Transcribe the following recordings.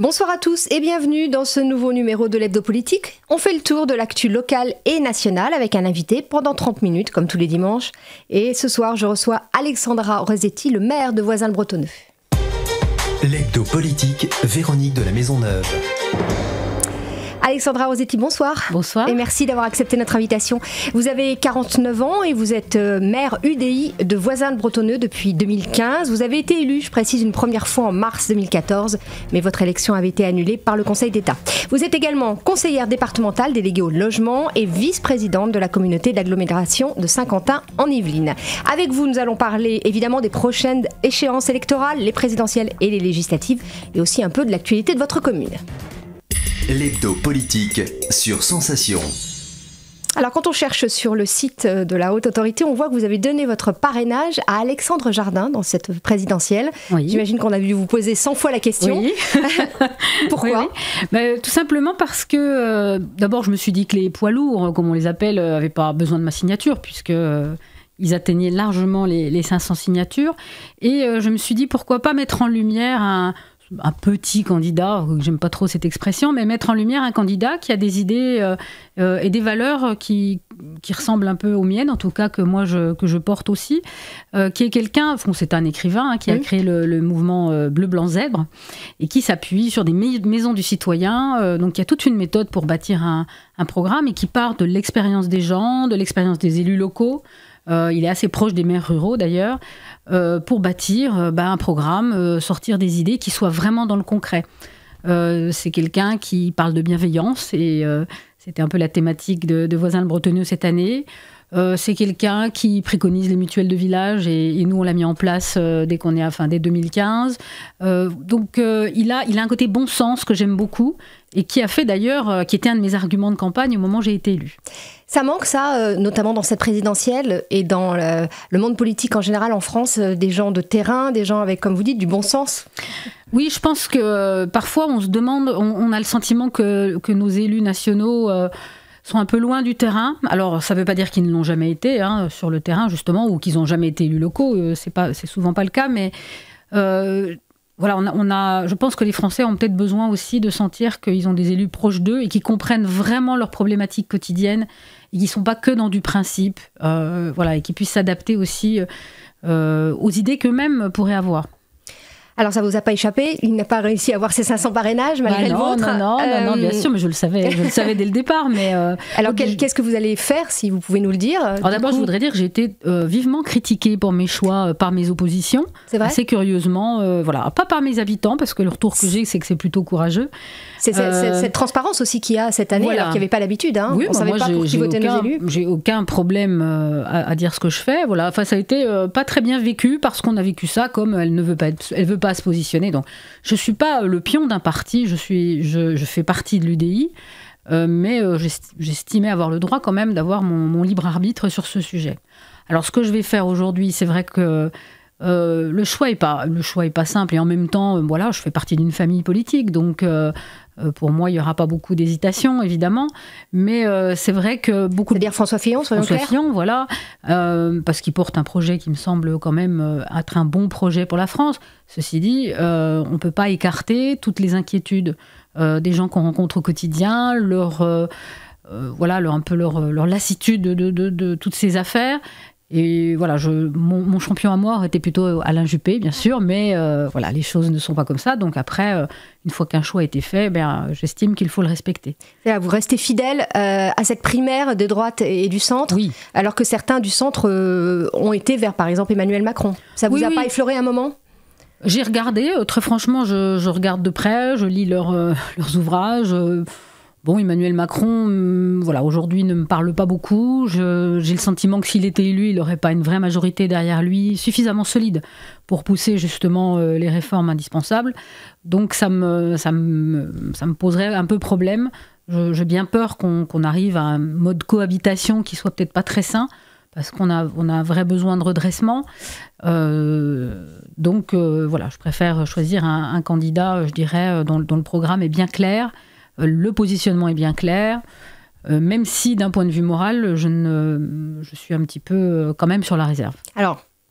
Bonsoir à tous et bienvenue dans ce nouveau numéro de l'Hebdo Politique. On fait le tour de l'actu locale et nationale avec un invité pendant 30 minutes, comme tous les dimanches. Et ce soir, je reçois Alexandra Rosetti, le maire de Voisin-le-Bretonneux. L'Hebdo Politique, Véronique de la Maisonneuve. Alexandra Rosetti, bonsoir. Bonsoir. Et merci d'avoir accepté notre invitation. Vous avez 49 ans et vous êtes euh, maire UDI de Voisin-le-Bretonneux depuis 2015. Vous avez été élu, je précise, une première fois en mars 2014, mais votre élection avait été annulée par le Conseil d'État. Vous êtes également conseillère départementale déléguée au logement et vice-présidente de la communauté d'agglomération de Saint-Quentin en Yvelines. Avec vous, nous allons parler évidemment des prochaines échéances électorales, les présidentielles et les législatives, et aussi un peu de l'actualité de votre commune. L'Hebdo Politique sur Sensation. Alors quand on cherche sur le site de la Haute Autorité, on voit que vous avez donné votre parrainage à Alexandre Jardin dans cette présidentielle. Oui. J'imagine qu'on a dû vous poser 100 fois la question. Oui. Pourquoi Oui, oui. Ben, Tout simplement parce que, euh, d'abord, je me suis dit que les poids lourds, comme on les appelle, n'avaient pas besoin de ma signature, puisque. euh, ils atteignaient largement les, les 500 signatures. Et euh, je me suis dit, pourquoi pas mettre en lumière un, un petit candidat, j'aime pas trop cette expression, mais mettre en lumière un candidat qui a des idées euh, euh, et des valeurs qui, qui ressemblent un peu aux miennes, en tout cas que moi je, que je porte aussi, euh, qui est quelqu'un, bon, c'est un écrivain hein, qui a créé le, le mouvement euh, Bleu Blanc Zèbre et qui s'appuie sur des mai- maisons du citoyen. donc il y a toute une méthode pour bâtir un, un programme et qui part de l'expérience des gens, de l'expérience des élus locaux. Euh, il est assez proche des maires ruraux d'ailleurs, euh, pour bâtir euh, bah, un programme, sortir des idées qui soient vraiment dans le concret. C'est quelqu'un qui parle de bienveillance et c'était un peu la thématique de, de Voisin le Bretonneux cette année. Euh, c'est quelqu'un qui préconise les mutuelles de village et, et nous on l'a mis en place euh, dès qu'on est à fin dès 2015. Euh, donc il a il a un côté bon sens que j'aime beaucoup et qui a fait d'ailleurs qui était un de mes arguments de campagne au moment où j'ai été élue. Ça manque ça, notamment dans cette présidentielle et dans le, le monde politique en général en France, des gens de terrain, des gens avec, comme vous dites, du bon sens. Oui, je pense que parfois on se demande, on, on a le sentiment que, que nos élus nationaux sont un peu loin du terrain. Alors ça ne veut pas dire qu'ils ne l'ont jamais été hein, sur le terrain justement, ou qu'ils n'ont jamais été élus locaux. euh, c'est pas, c'est souvent pas le cas, mais euh, voilà, on a, on a- je pense que les Français ont peut-être besoin aussi de sentir qu'ils ont des élus proches d'eux et qui comprennent vraiment leurs problématiques quotidiennes et qui sont pas que dans du principe, euh, voilà, et qui puissent s'adapter aussi aux idées qu'eux-mêmes pourraient avoir. Alors ça vous a pas échappé, il n'a pas réussi à avoir ses 500 parrainages malgré Bah non, le vôtre. Non, non, non, non, bien Euh, sûr, mais je le savais, je le savais dès le départ. Mais euh, Alors je- qu'est-ce que vous allez faire, si vous pouvez nous le dire alors du d'abord, je voudrais dire que j'ai été euh, vivement critiquée pour mes choix euh, par mes oppositions. C'est vrai Assez curieusement, euh, voilà, pas par mes habitants, parce que le retour que j'ai, c'est que c'est plutôt courageux. C'est euh, cette transparence aussi qu'il y a cette année, voilà. alors qu'il n'y avait pas l'habitude. Hein. oui, On bah, savait moi, pas j'ai- pour qui j'ai votaient nos aucun, élus. j'ai aucun problème euh, à, à dire ce que je fais. Voilà, enfin, ça a été euh, pas très bien vécu parce qu'on a vécu ça comme elle ne veut pas, être- elle veut pas se positionner. Donc, je suis pas le pion d'un parti. Je suis, je, fais partie de l'UDI. Euh, mais euh, j'est- j'estimais avoir le droit quand même d'avoir mon, libre arbitre sur ce sujet. Alors ce que je vais faire aujourd'hui, c'est vrai que euh, le choix est pas le choix est pas simple et en même temps, euh, voilà, je fais partie d'une famille politique, donc euh, euh, pour moi, il y aura pas beaucoup d'hésitation évidemment, mais euh, c'est vrai que beaucoup de C'est-à-dire François Fillon, soyons François. Fillon, voilà, euh, parce qu'il porte un projet qui me semble quand même euh, être un bon projet pour la France. Ceci dit, euh, on ne peut pas écarter toutes les inquiétudes euh, des gens qu'on rencontre au quotidien, leur, euh, euh, voilà, leur, un peu leur, leur lassitude de, de- de- de toutes ces affaires. Et voilà, je, mon, mon champion à moi était plutôt Alain Juppé, bien sûr, mais euh, voilà, les choses ne sont pas comme ça. Donc après, euh, une fois qu'un choix a été fait, ben, j'estime qu'il faut le respecter. Vous restez fidèle euh, à cette primaire de droite et du centre, Oui. alors que certains du centre ont été vers, par exemple, Emmanuel Macron. Ça vous Oui, a oui. pas effleuré un moment? J'ai regardé, très franchement, je, je regarde de près, je lis leurs ouvrages. Bon, Emmanuel Macron, hum, voilà, aujourd'hui ne me parle pas beaucoup. J'ai le sentiment que s'il était élu, il n'aurait pas une vraie majorité derrière lui, suffisamment solide pour pousser justement euh, les réformes indispensables. Donc ça me, ça me, ça me poserait un peu problème. J'ai bien peur qu'on arrive à un mode cohabitation qui soit peut-être pas très sain, parce qu'on a, on a un vrai besoin de redressement. Euh, donc euh, voilà, je préfère choisir un, candidat, je dirais, dont, le programme est bien clair, le positionnement est bien clair. euh, même si d'un point de vue moral, je, ne, suis un petit peu euh, quand même sur la réserve.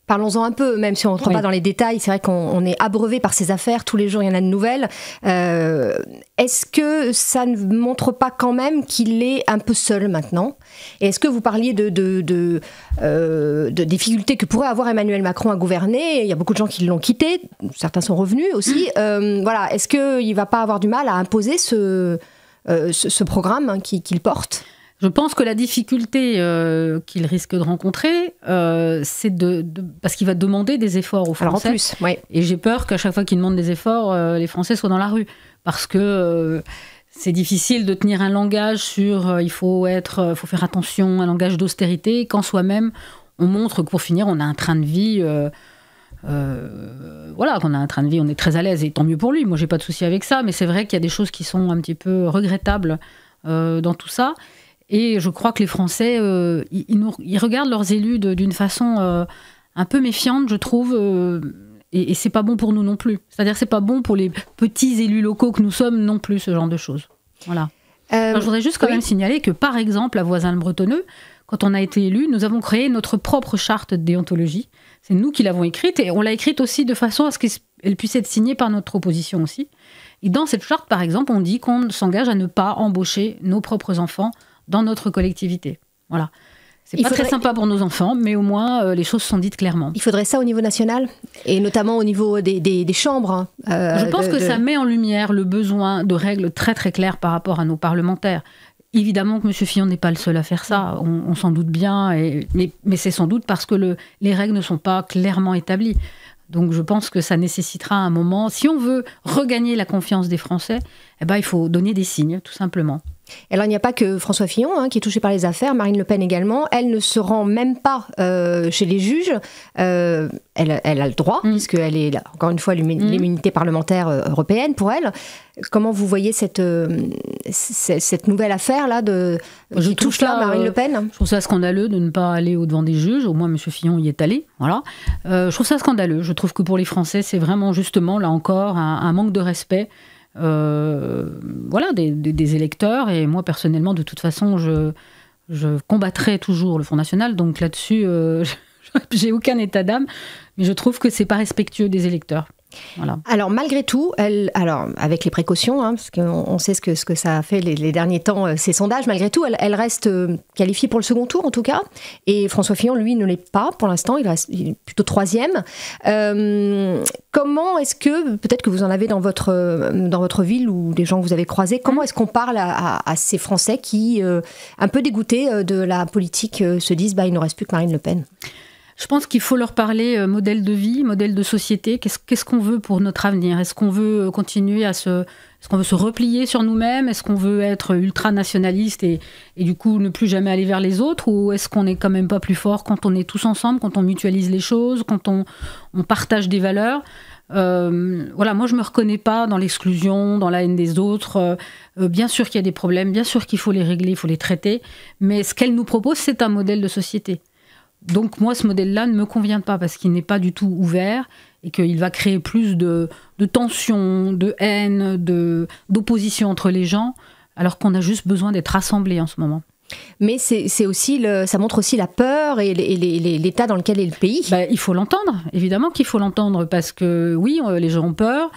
Parlons-en un peu, même si on ne rentre pas dans les détails. C'est vrai qu'on est abreuvé par ces affaires. Tous les jours, il y en a de nouvelles. Euh, est-ce que ça ne montre pas quand même qu'il est un peu seul maintenant? Et est-ce que vous parliez de, de, euh, de, difficultés que pourrait avoir Emmanuel Macron à gouverner? Il y a beaucoup de gens qui l'ont quitté. Certains sont revenus aussi. Euh, voilà. Est-ce qu'il ne va pas avoir du mal à imposer ce, ce, programme hein, qu'il porte? Je pense que la difficulté euh, qu'il risque de rencontrer, euh, c'est de, parce qu'il va demander des efforts aux Français. Alors en plus. Et j'ai peur qu'à chaque fois qu'il demande des efforts, euh, les Français soient dans la rue, parce que c'est difficile de tenir un langage sur il faut être, faut faire attention, un langage d'austérité, quand soi-même on montre que pour finir on a un train de vie. voilà, qu'on a un train de vie, on est très à l'aise et tant mieux pour lui. Moi, j'ai pas de souci avec ça, mais c'est vrai qu'il y a des choses qui sont un petit peu regrettables dans tout ça. Et je crois que les Français, euh, ils, regardent leurs élus d'une façon euh, un peu méfiante, je trouve. Euh, et, et c'est pas bon pour nous non plus. C'est-à-dire c'est pas bon pour les petits élus locaux que nous sommes non plus, ce genre de choses. Voilà. je voudrais juste quand même signaler que, par exemple, à Voisin-le-Bretonneux, quand on a été élu, nous avons créé notre propre charte de déontologie. C'est nous qui l'avons écrite et on l'a écrite aussi de façon à ce qu'elle puisse être signée par notre opposition aussi. Et dans cette charte, par exemple, on dit qu'on s'engage à ne pas embaucher nos propres enfants dans notre collectivité. Voilà. C'est pas très sympa pour nos enfants, mais au moins euh, les choses sont dites clairement. Il faudrait ça au niveau national et notamment au niveau des, des, chambres. Hein, euh, Je pense que ça met en lumière le besoin de règles très très claires par rapport à nos parlementaires. Évidemment que M. Fillon n'est pas le seul à faire ça, on, s'en doute bien, et, mais, mais c'est sans doute parce que le, les règles ne sont pas clairement établies. Donc je pense que ça nécessitera un moment. Si on veut regagner la confiance des Français, eh ben, il faut donner des signes, tout simplement. Alors il n'y a pas que François Fillon hein, qui est touché par les affaires, Marine Le Pen également. Elle ne se rend même pas euh, chez les juges. Euh, elle, a le droit, mm. puisqu'elle est, encore une fois, mm. l'immunité parlementaire euh, européenne pour elle. Comment vous voyez cette, cette nouvelle affaire-là de, je qui touche là Marine Le Pen? Je trouve ça scandaleux de ne pas aller au-devant des juges. Au moins, M. Fillon y est allé. Voilà. je trouve ça scandaleux. Je trouve que pour les Français, c'est vraiment justement, là encore, un manque de respect voilà, des, électeurs. Et moi, personnellement, de toute façon, je, je combattrai toujours le Front National. Donc là-dessus, euh, j'ai aucun état d'âme. Mais je trouve que c'est pas respectueux des électeurs. Alors malgré tout, elle, alors avec les précautions, hein, parce qu'on sait ce que, ce que ça a fait les, derniers temps, euh, ces sondages, malgré tout, elle, reste euh, qualifiée pour le second tour en tout cas. Et François Fillon, lui, ne l'est pas pour l'instant, il reste plutôt troisième. Euh, comment est-ce que, peut-être que vous en avez dans votre, dans votre ville ou des gens que vous avez croisés, comment est-ce qu'on parle à, ces Français qui, un peu dégoûtés de la politique, se disent bah, il ne reste plus que Marine Le Pen? Je pense qu'il faut leur parler euh, modèle de vie, modèle de société. Qu'est-ce qu'on veut pour notre avenir? Est-ce qu'on veut euh, continuer à se, est-ce qu'on veut se replier sur nous-mêmes? Est-ce qu'on veut être ultra-nationaliste et, et, du coup ne plus jamais aller vers les autres? Ou est-ce qu'on n'est quand même pas plus fort quand on est tous ensemble, quand on mutualise les choses, quand on, on partage des valeurs? Euh, voilà, moi je me reconnais pas dans l'exclusion, dans la haine des autres. bien sûr qu'il y a des problèmes, bien sûr qu'il faut les régler, il faut les traiter, mais ce qu'elle nous propose, c'est un modèle de société. Donc moi, ce modèle-là ne me convient pas parce qu'il n'est pas du tout ouvert et qu'il va créer plus de, de tension, de haine, d'opposition entre les gens, alors qu'on a juste besoin d'être rassemblés en ce moment. Mais c'est aussi le, ça montre aussi la peur et l'état dans lequel est le pays. Bah, il faut l'entendre, évidemment qu'il faut l'entendre parce que oui, euh, les gens ont peur.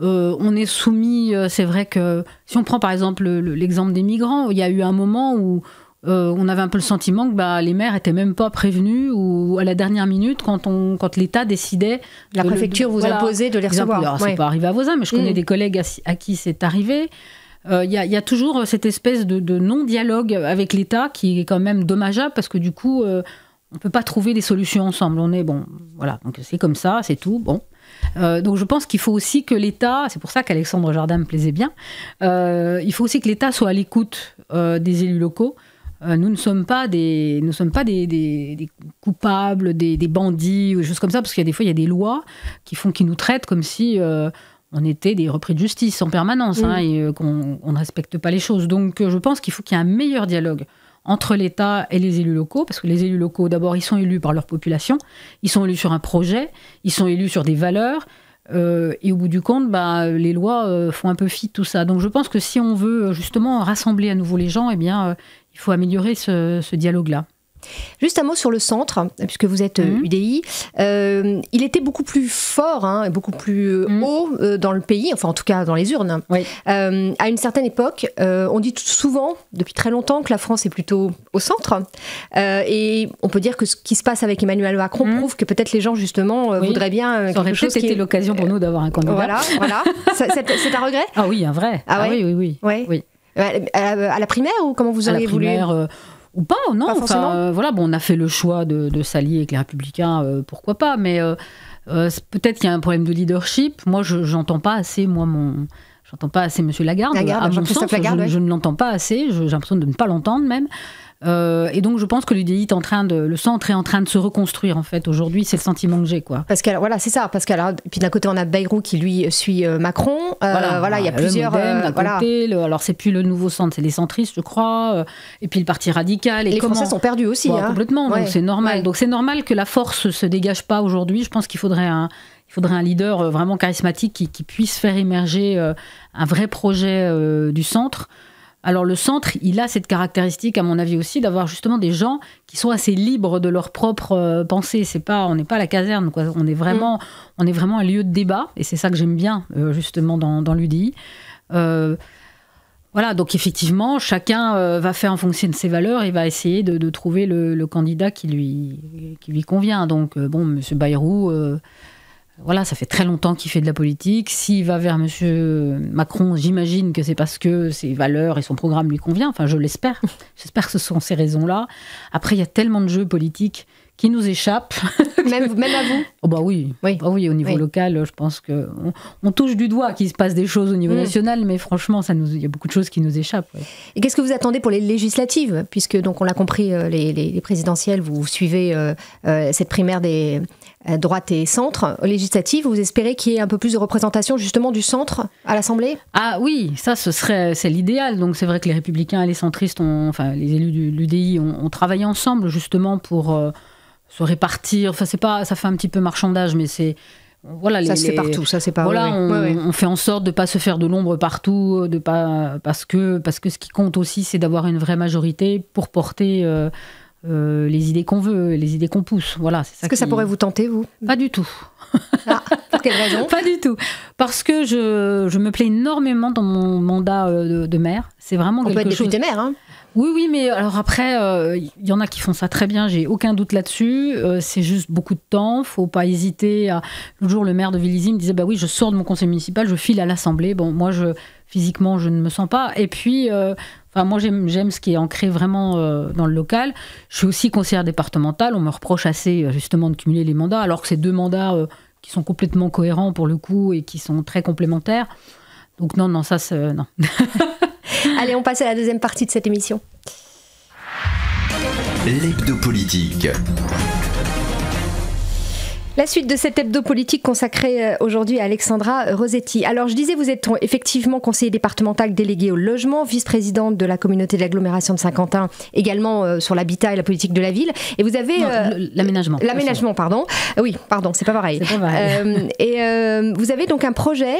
Euh, on est soumis, euh, c'est vrai que si on prend par exemple l'exemple des migrants, il y a eu un moment où, euh, on avait un peu le sentiment que bah, les maires étaient même pas prévenus ou à la dernière minute quand, quand l'État décidait. La préfecture vous imposait de les recevoir. Alors, c'est pas arrivé à Voisin, mais je connais mm. des collègues à, qui c'est arrivé. Euh, il y, a toujours cette espèce de, non-dialogue avec l'État qui est quand même dommageable parce que du coup, euh, on peut pas trouver des solutions ensemble. On est bon, voilà, donc c'est comme ça, c'est tout. Bon. donc je pense qu'il faut aussi que l'État, c'est pour ça qu'Alexandre Jardin me plaisait bien, il faut aussi que l'État soit à l'écoute des élus locaux euh, nous ne sommes pas des, nous sommes pas des, des, coupables, des, bandits ou des choses comme ça, parce qu'il y a des fois il y a des lois qui font qui nous traitent comme si euh, on était des repris de justice en permanence hein, et euh, qu'on ne respecte pas les choses. Donc je pense qu'il faut qu'il y ait un meilleur dialogue entre l'État et les élus locaux, parce que les élus locaux, d'abord, ils sont élus par leur population, ils sont élus sur un projet, ils sont élus sur des valeurs. et au bout du compte, bah, les lois font un peu fi de tout ça. Donc je pense que si on veut justement rassembler à nouveau les gens, eh bien, il faut améliorer ce, dialogue-là. Juste un mot sur le centre, puisque vous êtes Mhm. UDI. Euh, il était beaucoup plus fort hein, beaucoup plus Mhm. haut euh, dans le pays, enfin en tout cas dans les urnes. Oui. Euh, à une certaine époque, euh, on dit souvent, depuis très longtemps, que la France est plutôt au centre. Euh, et on peut dire que ce qui se passe avec Emmanuel Macron Mhm. prouve que peut-être les gens, justement, euh, Oui. voudraient bien euh, Ça aurait peut-être été l'occasion pour nous d'avoir un candidat. Voilà, voilà. C'est un regret? Ah oui, un vrai. Ah ouais? oui, oui, oui. Ouais. Oui. À, la- à la primaire ou comment vous à la auriez voulu primaire, euh, ou pas, non. Pas enfin, euh, voilà, bon, on a fait le choix de, de s'allier avec les Républicains, euh, pourquoi pas, mais euh, euh, peut-être qu'il y a un problème de leadership. Moi, je j'entends pas assez, moi, mon. J'entends pas assez Monsieur Lagarde. Lagarde, à mon sens, Lagarde, je, ouais. je ne l'entends pas assez. J'ai l'impression de ne pas l'entendre même. Euh, et donc, je pense que l'UDI est en train de, le centre est en train de se reconstruire en fait. Aujourd'hui, c'est le sentiment que j'ai, quoi. Parce que voilà, c'est ça. Parce que alors, puis d'un côté on a Bayrou qui lui suit euh, Macron. Euh, voilà, il y a plusieurs. Modem, euh, voilà. côté, le- alors c'est plus le nouveau centre, c'est les centristes, je crois, et puis le Parti radical. Et, Et les comment- Français sont perdus aussi. Hein. complètement, Ouais. donc c'est normal. Ouais. Donc c'est normal que la force se dégage pas aujourd'hui. Je pense qu'il faudrait un, il faudrait un leader vraiment charismatique qui, qui puisse faire émerger un vrai projet du centre. Alors le centre, il a cette caractéristique, à mon avis aussi, d'avoir justement des gens qui sont assez libres de leur propre euh, pensée. C'est pas, on n'est pas à la caserne, quoi. On est vraiment, on est vraiment un lieu de débat, et c'est ça que j'aime bien euh, justement dans, dans l'UDI. Euh, voilà, donc effectivement, chacun euh, va faire en fonction de ses valeurs et va essayer de, de trouver le, le candidat qui lui, qui lui convient. Donc, bon, M. Bayrou, voilà, ça fait très longtemps qu'il fait de la politique. S'il va vers M. Macron, j'imagine que c'est parce que ses valeurs et son programme lui convient. Enfin, je l'espère. J'espère que ce sont ces raisons-là. Après, il y a tellement de jeux politiques qui nous échappent. même, même à vous. Oh bah oui, Oui. Bah oui au niveau Oui. local, je pense que on, on touche du doigt qu'il se passe des choses au niveau Mm. national, mais franchement, ça nous, il y a beaucoup de choses qui nous échappent. ouais. Et qu'est-ce que vous attendez pour les législatives? Puisque, donc, on l'a compris, euh, les, les- les présidentielles, vous suivez euh, euh, cette primaire des euh, droites et centres. Aux législatives, vous espérez qu'il y ait un peu plus de représentation justement du centre à l'Assemblée? Ah oui, ça, ce serait, c'est l'idéal. Donc c'est vrai que les républicains et les centristes, ont, enfin les élus de l'UDI, ont, ont travaillé ensemble justement pour se répartir. Enfin, c'est pas, ça fait un petit peu marchandage, mais c'est voilà. Ça les- se fait les- partout, ça c'est pas Voilà, on, ouais, ouais. on fait en sorte de pas se faire de l'ombre partout, de pas parce que parce que ce qui compte aussi, c'est d'avoir une vraie majorité pour porter euh, euh, les idées qu'on veut, les idées qu'on pousse. Voilà, c'est ça. Est-ce que ça pourrait vous tenter, vous? Pas du tout. Ah, Pour quelle raison? Pas du tout. Parce que je, je me plais énormément dans mon mandat euh, de, de maire. C'est vraiment On peut quelque être chose. député maire, hein Oui, oui, mais alors après, euh, il y en a qui font ça très bien. J'ai aucun doute là-dessus. Euh, c'est juste beaucoup de temps. Faut pas hésiter. L'autre jour, le maire de Vélizy me disait bah oui, je sors de mon conseil municipal, je file à l'Assemblée. Bon, moi, je physiquement, je ne me sens pas. Et puis. euh, moi, j'aime, ce qui est ancré vraiment dans le local. Je suis aussi conseillère départementale. On me reproche assez, justement, de cumuler les mandats, alors que c'est deux mandats qui sont complètement cohérents pour le coup et qui sont très complémentaires. Donc, non, non, ça, c'est. Non. Allez, on passe à la deuxième partie de cette émission. L'hebdo politique. La suite de cet hebdo politique consacré euh, aujourd'hui à Alexandra Rossetti. Alors, je disais, vous êtes effectivement conseiller départemental délégué au logement, vice-présidente de la communauté de l'agglomération de Saint-Quentin, également euh, sur l'habitat et la politique de la ville. Et vous avez. Euh, l'aménagement. L'aménagement, pardon. Oui, pardon, c'est pas pareil. Pas pareil. Euh, et vous avez donc un projet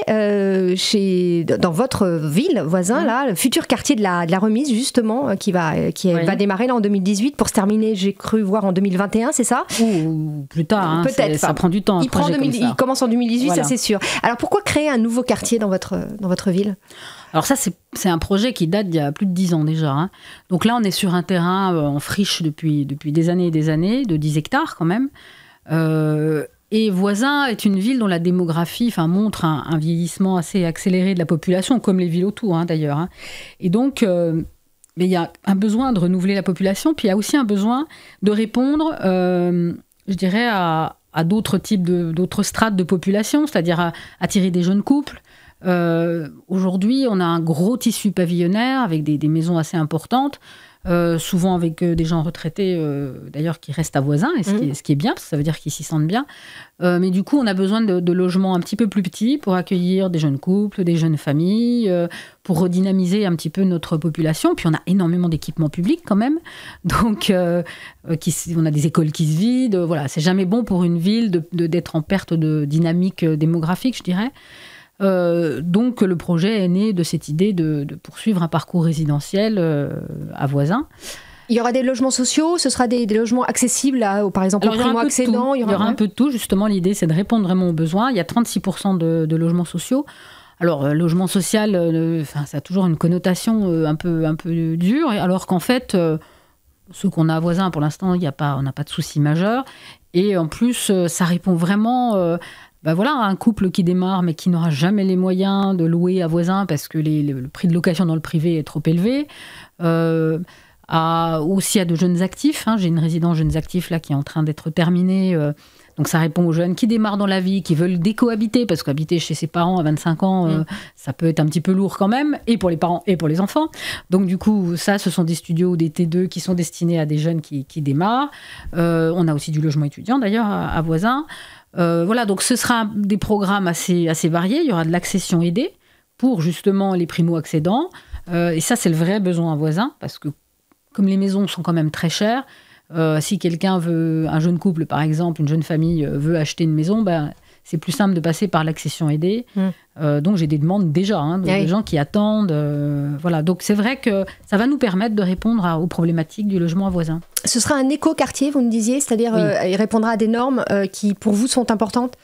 chez, dans votre ville voisin, là, le futur quartier de la, de la remise, justement, qui, va, qui Oui. va démarrer là en 2018 pour se terminer, j'ai cru voir, en 2021, c'est ça? Ou plus tard. hein, Peut-être, Ça prend du temps. un il, prend projet 2000 comme ça. il commence en 2018, Voilà. ça c'est sûr. Alors pourquoi créer un nouveau quartier dans votre, dans votre ville? Alors ça, c'est un projet qui date d'il y a plus de 10 ans déjà. hein. Donc là, on est sur un terrain euh, en friche depuis, depuis des années et des années, de 10 hectares quand même. Euh, et Voisin est une ville dont la démographie enfin, montre un, un vieillissement assez accéléré de la population, comme les villes autour hein, d'ailleurs. hein. Et donc, euh, mais il y a un besoin de renouveler la population, puis il y a aussi un besoin de répondre, euh, je dirais, à, à d'autres types de, d'autres strates de population, c'est-à-dire à attirer des jeunes couples. Euh, Aujourd'hui, on a un gros tissu pavillonnaire avec des, des maisons assez importantes, euh, souvent avec euh, des gens retraités, euh, d'ailleurs, qui restent à voisins, et ce, qui est, ce qui est bien, parce que ça veut dire qu'ils s'y sentent bien. Euh, mais du coup, on a besoin de, de logements un petit peu plus petits pour accueillir des jeunes couples, des jeunes familles, pour redynamiser un petit peu notre population. Puis on a énormément d'équipements publics quand même. Donc, qui, on a des écoles qui se vident. Voilà, c'est jamais bon pour une ville de- de- d'être en perte de dynamique démographique, je dirais. Euh, donc le projet est né de cette idée de, de poursuivre un parcours résidentiel euh, à voisin. Il y aura des logements sociaux, ce sera des, logements accessibles, à, par exemple, aux primo-accédants Il y aura, un peu de tout, justement. L'idée, c'est de répondre vraiment aux besoins. Il y a 36% de, logements sociaux. Alors, euh, logement social, euh, ça a toujours une connotation euh, un, peu, un peu dure, alors qu'en fait, ceux qu'on a à voisins, pour l'instant, il y a pas, on n'a pas de souci majeur. Et en plus, ça répond vraiment ben voilà, un couple qui démarre mais qui n'aura jamais les moyens de louer à voisin parce que le prix de location dans le privé est trop élevé. Euh, aussi à de jeunes actifs. Hein. J'ai une résidence jeunes actifs là qui est en train d'être terminée. Euh, donc ça répond aux jeunes qui démarrent dans la vie, qui veulent décohabiter, parce qu'habiter chez ses parents à 25 ans, euh, mm. ça peut être un petit peu lourd quand même, et pour les parents et pour les enfants. Donc du coup, ça, ce sont des studios ou des T2 qui sont destinés à des jeunes qui, démarrent. on a aussi du logement étudiant d'ailleurs à, à voisins. Euh, voilà, donc ce sera des programmes assez, assez variés. Il y aura de l'accession aidée pour justement les primo-accédants. Euh, et ça, c'est le vrai besoin à voisin, parce que comme les maisons sont quand même très chères, euh, si quelqu'un veut, un jeune couple par exemple, une jeune famille veut acheter une maison, ben, c'est plus simple de passer par l'accession aidée. Mm. Euh, donc j'ai des demandes déjà, hein, des gens qui attendent. Euh, voilà, donc c'est vrai que ça va nous permettre de répondre aux problématiques du logement à voisin. Ce sera un éco-quartier, vous me disiez, c'est-à-dire euh, il répondra à des normes qui pour vous sont importantes?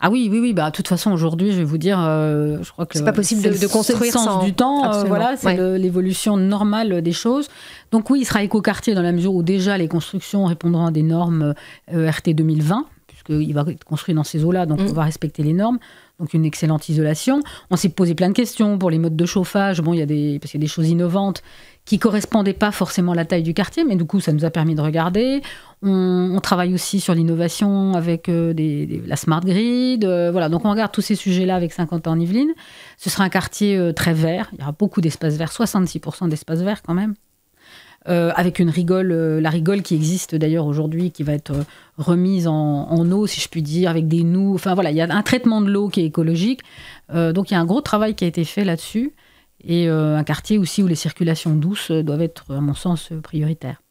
Ah oui, oui, oui. Bah, de toute façon, aujourd'hui, je vais vous dire, je crois que c'est pas possible de, construire le sens du temps. voilà, c'est l'évolution normale des choses. Donc oui, il sera éco-quartier dans la mesure où déjà les constructions répondront à des normes RT 2020 il va être construit dans ces eaux-là, donc mm. on va respecter les normes. Donc une excellente isolation. On s'est posé plein de questions pour les modes de chauffage. Bon, il y a des, parce y a des choses innovantes qui correspondaient pas forcément à la taille du quartier, mais du coup, ça nous a permis de regarder. On, travaille aussi sur l'innovation avec euh, des, la smart grid. Euh, voilà, donc on regarde tous ces sujets-là avec 50 ans en Yvelines. Ce sera un quartier euh, très vert. Il y aura beaucoup d'espaces verts, 66% d'espaces verts quand même. Euh, avec une rigole, euh, la rigole qui existe d'ailleurs aujourd'hui, qui va être euh, remise en, eau, si je puis dire, avec des nous. Enfin voilà, il y a un traitement de l'eau qui est écologique. donc il y a un gros travail qui a été fait là-dessus. Et un quartier aussi où les circulations douces doivent être, à mon sens, prioritaires.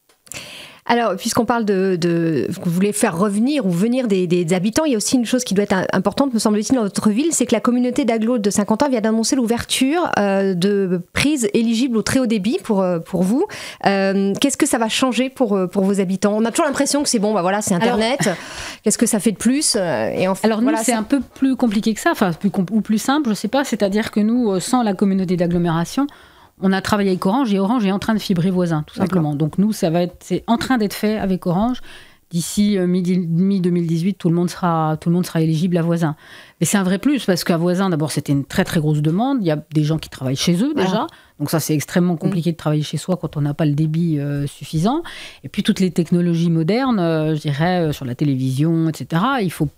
Alors, puisqu'on parle de, Vous voulez faire revenir ou venir des, habitants, il y a aussi une chose qui doit être importante, me semble-t-il, dans votre ville, c'est que la communauté d'agglo de Saint-Quentin vient d'annoncer l'ouverture euh, de prises éligibles au très haut débit pour, euh, pour vous. Euh, qu'est-ce que ça va changer pour, pour vos habitants? On a toujours l'impression que c'est bon, bah voilà, c'est Internet. Qu'est-ce que ça fait de plus et Alors, nous, c'est un peu plus compliqué que ça, enfin, plus, ou plus simple, je ne sais pas. C'est-à-dire que nous, sans la communauté d'agglomération, on a travaillé avec Orange et Orange est en train de fibrer voisin, tout simplement. Donc nous, ça va être, c'est en train d'être fait avec Orange. D'ici euh, mi-2018, tout le monde sera, tout le monde sera éligible à voisin. Mais c'est un vrai plus parce qu'à voisin, d'abord, c'était une très très grosse demande. Il y a des gens qui travaillent chez eux déjà, donc ça c'est extrêmement compliqué de travailler chez soi quand on n'a pas le débit euh, suffisant. Et puis toutes les technologies modernes, euh, je dirais sur la télévision, etc. Il faut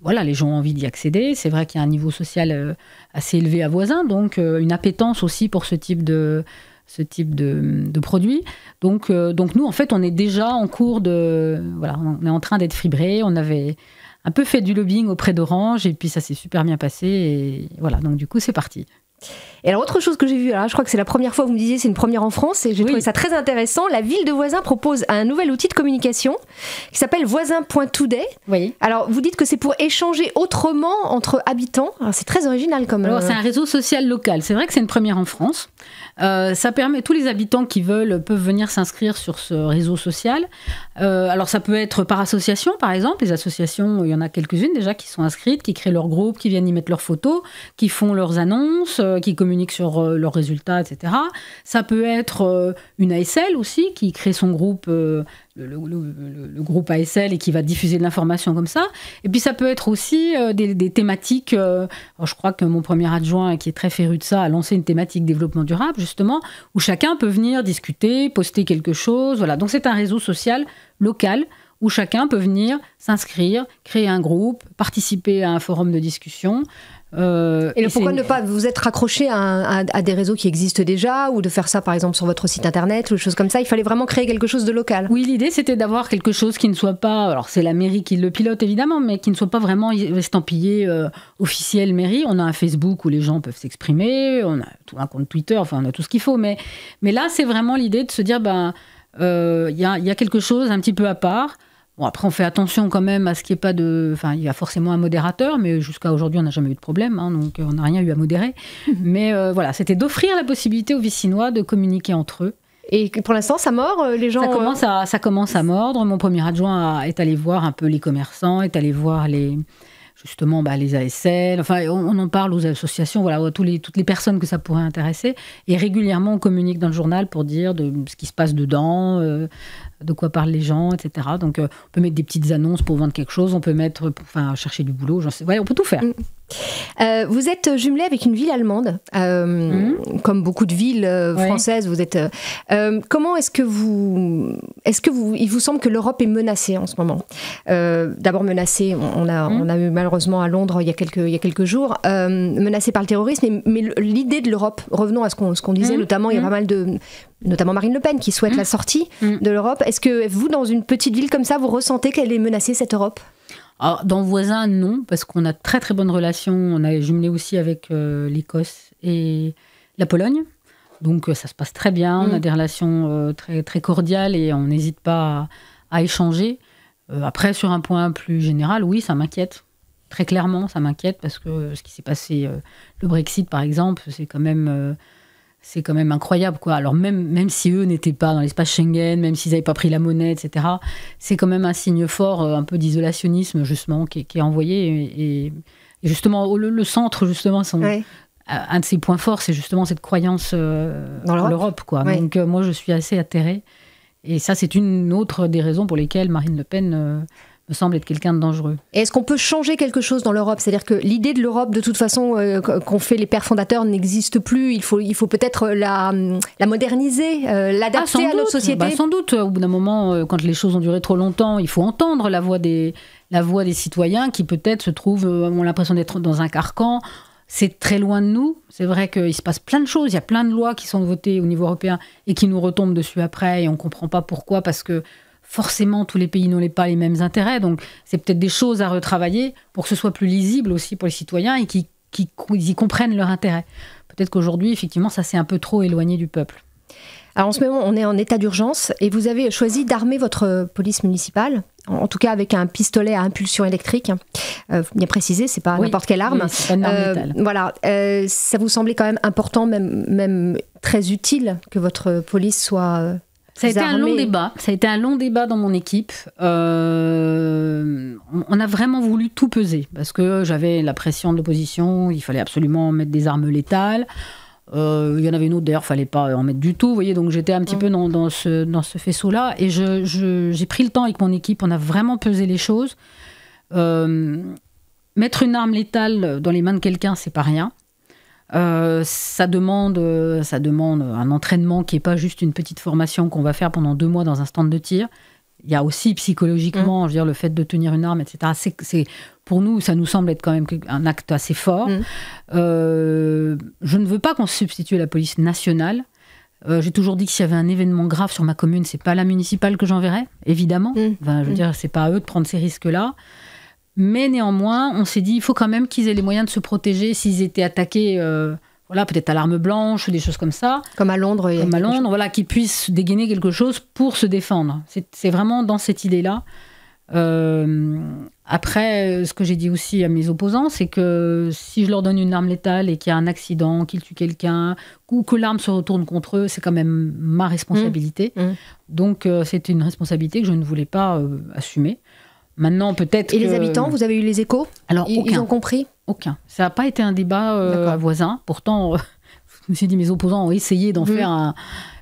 voilà, les gens ont envie d'y accéder. C'est vrai qu'il y a un niveau social euh, assez élevé à voisin, donc euh, une appétence aussi pour ce type de, ce type de, produit. Donc, euh, donc nous, en fait, on est déjà en cours de... Voilà, on est en train d'être fibré. On avait un peu fait du lobbying auprès d'Orange, et puis ça s'est super bien passé. Et voilà, donc du coup, c'est parti. Et alors, autre chose que j'ai vu, je crois que c'est la première fois, vous me disiez, c'est une première en France, et j'ai trouvé ça très intéressant. La ville de Voisin propose un nouvel outil de communication qui s'appelle voisin.today. Oui. Alors, vous dites que c'est pour échanger autrement entre habitants. C'est très original comme. Alors, c'est un réseau social local. C'est vrai que c'est une première en France. Euh, ça permet, tous les habitants qui veulent peuvent venir s'inscrire sur ce réseau social. Euh, alors ça peut être par association, par exemple. Les associations, il y en a quelques-unes déjà qui sont inscrites, qui créent leur groupe, qui viennent y mettre leurs photos, qui font leurs annonces, euh, qui communiquent sur leurs résultats, etc. Ça peut être une ASL aussi qui crée son groupe le, groupe ASL et qui va diffuser de l'information comme ça. Et puis ça peut être aussi euh, des, thématiques. Euh, je crois que mon premier adjoint, qui est très féru de ça, a lancé une thématique développement durable, justement, où chacun peut venir discuter, poster quelque chose. Voilà. Donc c'est un réseau social local où chacun peut venir s'inscrire, créer un groupe, participer à un forum de discussion. Euh, et, pourquoi ne pas vous être raccroché à, des réseaux qui existent déjà ou de faire ça par exemple sur votre site internet ou des choses comme ça? Il fallait vraiment créer quelque chose de local. Oui, l'idée c'était d'avoir quelque chose qui ne soit pas, alors c'est la mairie qui le pilote évidemment, mais qui ne soit pas vraiment estampillé euh, officiel mairie. On a un Facebook où les gens peuvent s'exprimer, on a un compte Twitter, enfin on a tout ce qu'il faut, mais, mais là c'est vraiment l'idée de se dire ben euh, il y, a, y a quelque chose un petit peu à part. Bon, après, on fait attention quand même à ce qu'il n'y ait pas de. Enfin, il y a forcément un modérateur, mais jusqu'à aujourd'hui, on n'a jamais eu de problème, hein, donc euh, on n'a rien eu à modérer. mais euh, voilà, c'était d'offrir la possibilité aux Vicinois de communiquer entre eux Et pour l'instant, ça mord les gens ça commence, à, ça commence à mordre. Mon premier adjoint est allé voir un peu les commerçants, est allé voir les, justement bah, les ASL, enfin on, en parle aux associations, voilà, tous les, toutes les personnes que ça pourrait intéresser. Et régulièrement on communique dans le journal pour dire de ce qui se passe dedans, euh, de quoi parlent les gens, etc. Donc euh, on peut mettre des petites annonces pour vendre quelque chose, on peut mettre, enfin chercher du boulot, sais, on peut tout faire. Mm. Euh, vous êtes jumelé avec une ville allemande, euh, mhm. comme beaucoup de villes euh, françaises. Vous êtes. comment est-ce que vous, est-ce que vous, il vous semble que l'Europe est menacée en ce moment? D'abord menacée, on a, mhm. on a eu malheureusement à Londres il y a quelques, il y a quelques jours, menacée par le terrorisme. Mais, l'idée de l'Europe, revenons à ce qu'on, ce qu'on disait, mhm. notamment il y a pas mal de, notamment Marine Le Pen qui souhaite la sortie de l'Europe. Est-ce que vous, dans une petite ville comme ça, vous ressentez qu'elle est menacée cette Europe? Alors, dans voisin, non, parce qu'on a très très bonnes relations. On a jumelé aussi avec euh, l'Écosse et la Pologne. Donc euh, ça se passe très bien, on a mm. des relations euh, très, très cordiales et on n'hésite pas à, échanger. après, sur un point plus général, oui, ça m'inquiète. Très clairement, ça m'inquiète parce que ce qui s'est passé, le Brexit par exemple, c'est quand même c'est quand même incroyable, quoi. Alors même, même si eux n'étaient pas dans l'espace Schengen, même s'ils n'avaient pas pris la monnaie, etc., c'est quand même un signe fort, euh, un peu d'isolationnisme, justement, qui, est envoyé. Et, justement, le, centre, justement, un de ses points forts, c'est justement cette croyance euh, dans l'Europe, quoi. Donc euh, moi, je suis assez atterrée. Et ça, c'est une autre des raisons pour lesquelles Marine Le Pen me semble être quelqu'un de dangereux. Est-ce qu'on peut changer quelque chose dans l'Europe? C'est-à-dire que l'idée de l'Europe, de toute façon, euh, qu'ont fait les pères fondateurs, n'existe plus. Il faut, il faut peut-être la, la moderniser, euh, l'adapter ah, à notre société. Bah, sans doute. Au bout d'un moment, euh, quand les choses ont duré trop longtemps, il faut entendre la voix des, la voix des citoyens qui peut-être se trouvent, ont l'impression d'être dans un carcan. C'est très loin de nous. C'est vrai qu'il se passe plein de choses. Il y a plein de lois qui sont votées au niveau européen et qui nous retombent dessus après et on ne comprend pas pourquoi parce que forcément tous les pays n'ont pas les mêmes intérêts. Donc c'est peut-être des choses à retravailler pour que ce soit plus lisible aussi pour les citoyens et qu'ils y comprennent leur intérêt. Peut-être qu'aujourd'hui, effectivement, ça s'est un peu trop éloigné du peuple. Alors en ce moment, on est en état d'urgence et vous avez choisi d'armer votre police municipale, en tout cas avec un pistolet à impulsion électrique. Euh, bien précisé, c'est pas n'importe quelle arme. Euh, voilà, euh, ça vous semblait quand même important, même, même très utile que votre police soit ça a été un long débat. Ça a été un long débat dans mon équipe. Euh, on a vraiment voulu tout peser parce que j'avais la pression de l'opposition. Il fallait absolument mettre des armes létales. Euh, il y en avait une autre d'ailleurs, fallait pas en mettre du tout. Vous voyez, donc j'étais un petit peu dans, ce, dans ce faisceau-là et j'ai pris le temps avec mon équipe. On a vraiment pesé les choses. Euh, mettre une arme létale dans les mains de quelqu'un, c'est pas rien. Euh, ça, demande, euh, ça demande un entraînement qui n'est pas juste une petite formation qu'on va faire pendant deux mois dans un stand de tir. Il y a aussi psychologiquement, mm. je veux dire, le fait de tenir une arme, etc. C'est, pour nous, ça nous semble être quand même un acte assez fort. Mm. Euh, je ne veux pas qu'on substitue la police nationale. j'ai toujours dit que s'il y avait un événement grave sur ma commune, c'est pas la municipale que j'enverrais, évidemment. Mm. Enfin, je veux dire, c'est pas à eux de prendre ces risques-là. Mais néanmoins, on s'est dit, il faut quand même qu'ils aient les moyens de se protéger s'ils étaient attaqués, euh, voilà, peut-être à l'arme blanche ou des choses comme ça. Comme à Londres. Comme à Londres, voilà, qu'ils puissent dégainer quelque chose pour se défendre. C'est vraiment dans cette idée-là. Euh, après, ce que j'ai dit aussi à mes opposants, c'est que si je leur donne une arme létale et qu'il y a un accident, qu'ils tuent quelqu'un, ou que l'arme se retourne contre eux, c'est quand même ma responsabilité. Mmh. Mmh. Donc, euh, c'est une responsabilité que je ne voulais pas assumer. Maintenant, peut-être. Et les habitants, vous avez eu les échos? Alors, ils, ont compris? Aucun. Ça n'a pas été un débat euh, voisin. Pourtant, euh, je me suis dit, mes opposants ont essayé d'en mhm. faire un.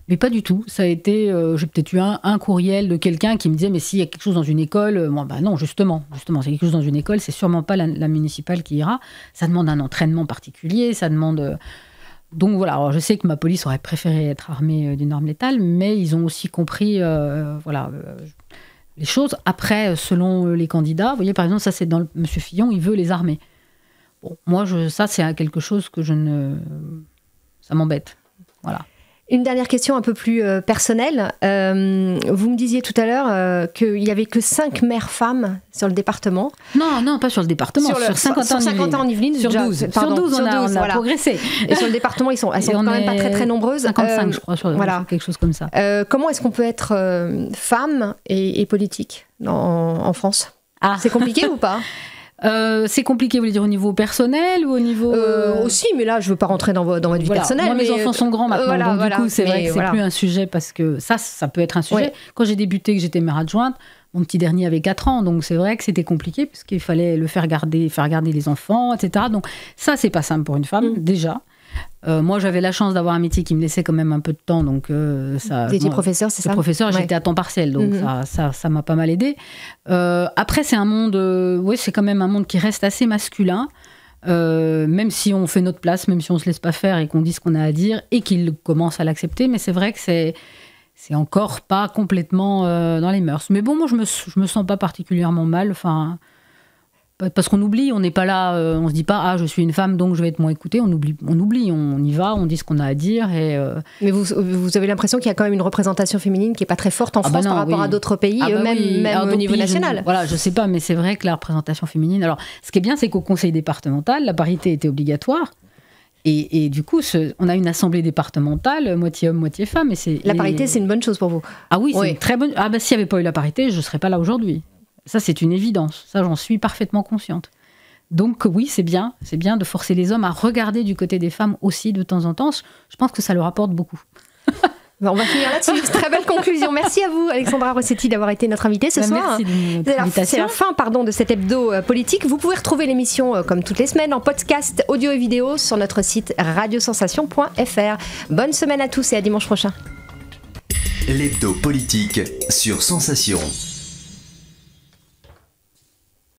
Mais pas du tout. Ça a été. Euh, j'ai peut-être eu un, courriel de quelqu'un qui me disait, mais s'il y a quelque chose dans une école, moi, bah non, justement, justement, c'est quelque chose dans une école, c'est sûrement pas la, municipale qui ira. Ça demande un entraînement particulier, ça demande. Donc voilà, alors je sais que ma police aurait préféré être armée d'une arme létale, mais ils ont aussi compris, voilà, les choses. Après, selon les candidats, vous voyez, par exemple, ça c'est dans le Monsieur Fillon, il veut les armer. Bon, moi, je, ça c'est quelque chose que je ne, ça m'embête. Voilà. Une dernière question un peu plus euh, personnelle. Euh, vous me disiez tout à l'heure euh, qu'il n'y avait que 5 mères femmes sur le département. Non, non, pas sur le département, sur, 50, ans, en Yvelines. Sur 12. Pardon, sur 12, on, a, progressé. Et sur le département, ils sont, elles sont quand même pas très très nombreuses. 55, je crois, sur, voilà. quelque chose comme ça. comment est-ce qu'on peut être femme et, politique en France? Ah. C'est compliqué ou pas? Euh, c'est compliqué, vous voulez dire au niveau personnel ou au niveau euh, aussi, mais là je veux pas rentrer dans, dans votre vie Voilà. personnelle. Moi, mes enfants sont grands maintenant, voilà, donc voilà. du coup, c'est vrai que c'est plus un sujet parce que ça, ça peut être un sujet. Ouais. Quand j'ai débuté, que j'étais mère adjointe, mon petit dernier avait 4 ans, donc c'est vrai que c'était compliqué parce qu'il fallait le faire garder, faire garder les enfants, etc. Donc ça, c'est pas simple pour une femme Mm. déjà. Euh, moi, j'avais la chance d'avoir un métier qui me laissait quand même un peu de temps, donc euh, ça. Professeur, c'est ça? professeur, Ouais. j'étais à temps partiel, donc Mhm. ça, ça, ça m'a pas mal aidé. Euh, après, c'est un monde, euh, oui, c'est quand même un monde qui reste assez masculin. Même si on fait notre place, même si on se laisse pas faire et qu'on dit ce qu'on a à dire et qu'il commence à l'accepter, mais c'est vrai que c'est c'est encore pas complètement euh, dans les mœurs. Mais bon, moi je me je me sens pas particulièrement mal. Enfin, parce qu'on oublie, on n'est pas là, euh, on se dit pas ah je suis une femme donc je vais être moins écoutée. On oublie, on oublie, on y va, on dit ce qu'on a à dire et euh, Mais vous, vous avez l'impression qu'il y a quand même une représentation féminine qui est pas très forte en Ah bah France non, par rapport oui. à d'autres pays, Ah euh, bah même, oui, même au niveau pays, je ne- national. voilà, je sais pas, mais c'est vrai que la représentation féminine. Alors, ce qui est bien, c'est qu'au conseil départemental, la parité était obligatoire. Et, et du coup, ce- on a une assemblée départementale, euh, moitié homme, moitié femme. Et c'est La parité, c'est une bonne chose pour vous. Ah oui, c'est une très bonne. Ah bah s'il n'y avait pas eu la parité, je ne serais pas là aujourd'hui. Ça, c'est une évidence. Ça, j'en suis parfaitement consciente. Donc oui, c'est bien, c'est bien de forcer les hommes à regarder du côté des femmes aussi de temps en temps. Je pense que ça leur apporte beaucoup. On va finir là-dessus. Très belle conclusion. Merci à vous, Alexandra Rossetti, d'avoir été notre invitée ce Bah, soir. merci de C'est la fin pardon, de cet hebdo euh, politique. Vous pouvez retrouver l'émission, euh, comme toutes les semaines, en podcast audio et vidéo sur notre site radiosensation.fr. Bonne semaine à tous et à dimanche prochain. L'hebdo politique sur Sensation.